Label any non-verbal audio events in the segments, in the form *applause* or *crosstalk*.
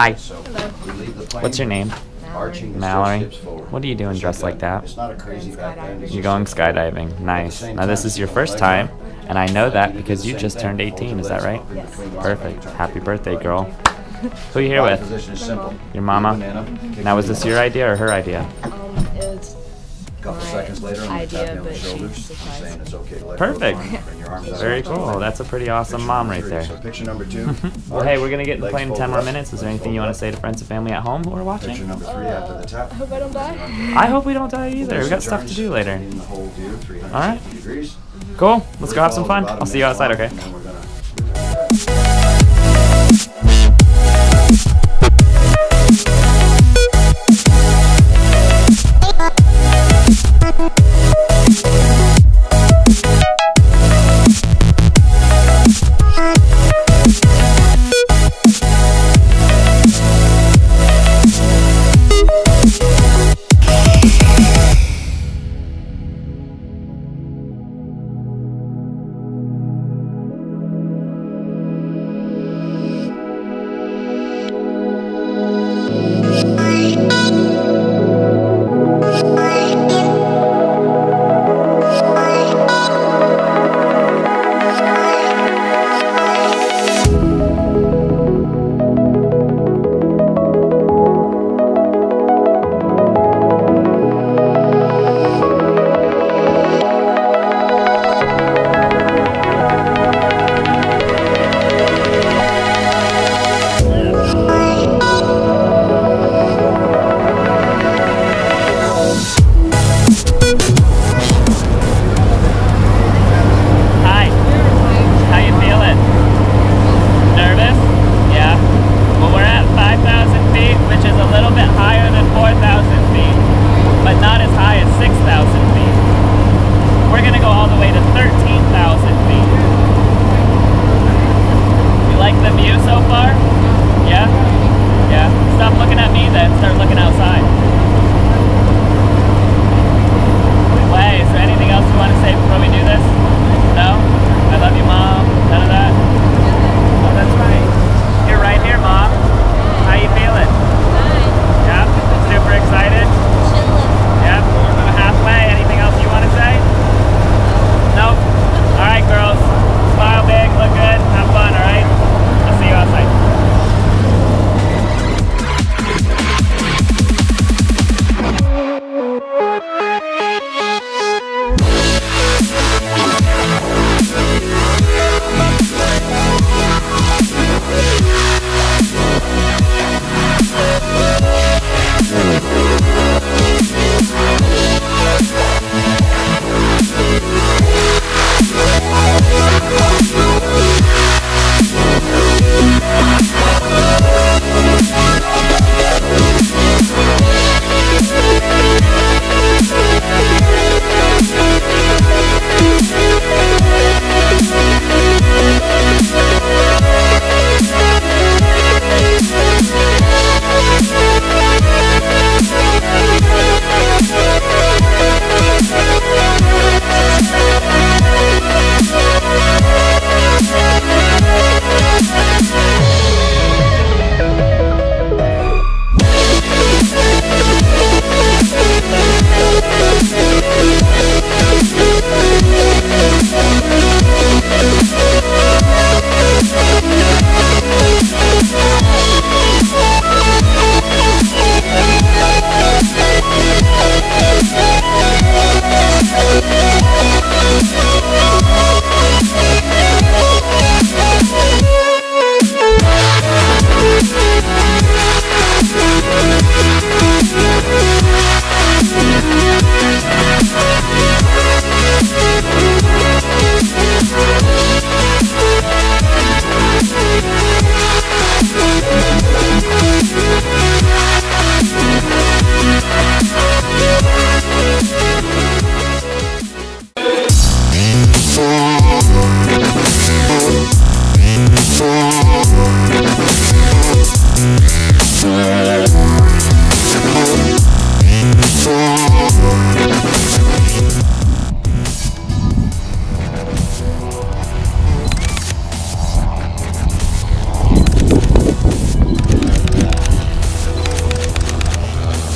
Hi. So we leave the plane What's your name? Arching the Mallory. ships. What are you doing dressed like like that? It's not a crazy back then. It's You're going like- skydiving. Nice. Now this is your first time, and I know that because you just turned 18. Is that right? up in between the Perfect. Happy birthday, girl. Who are you here Body with? position is simple. Your mama? Banana, kick Now was the this your knees. idea or her idea? Um, it was Couple my seconds later, I'm gonna idea, tap you on the but she shoulders, saying me. it's okay to let Perfect. go of the arm, bring your arms out. Very cool. Oh, that's a pretty awesome Picture mom right three. there. So picture number two. *laughs* Well, hey, we're gonna get in the plane in 10 more minutes. Is there anything you want to say to friends and family at home who are up. Picture watching? number three after the tap. Uh, I hope I don't die. I hope we don't die either. We've got stuff to do later. In the whole view, 360 Alright. Cool. Let's go have some fun. about a I'll see you minute outside, long, okay?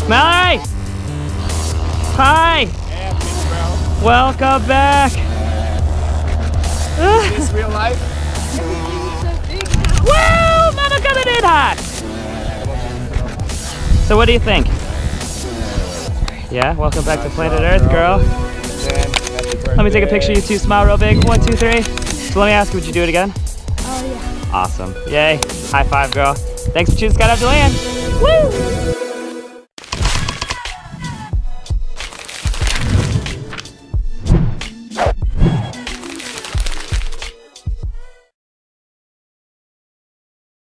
And then we're Hi. Welcome back. Is this real life? so big now. Woo! Mama coming in hot. So what do you think? Yeah, welcome back to Planet Earth, girl. Let me take a picture. You two smile real big. One, two, three. So let me ask you, would you do it again? Oh yeah. Awesome. Yay. High five, girl. Thanks for choosing Skydive DeLand. Woo!